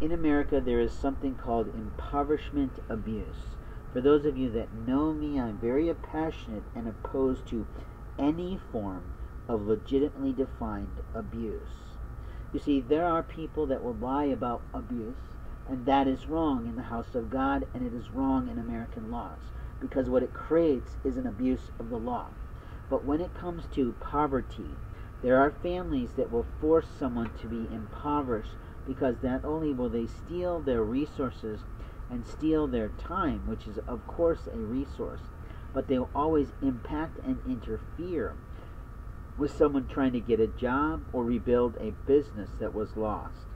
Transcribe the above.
in America, there is something called impoverishment abuse. For those of you that know me, I'm very passionate and opposed to any form of legitimately defined abuse. You see, there are people that will lie about abuse, and that is wrong in the house of God, and it is wrong in American laws, because what it creates is an abuse of the law. But when it comes to poverty, there are families that will force someone to be impoverished because not only will they steal their resources and steal their time, which is, of course, a resource, but they will always impact and interfere with someone trying to get a job or rebuild a business that was lost.